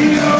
Dios.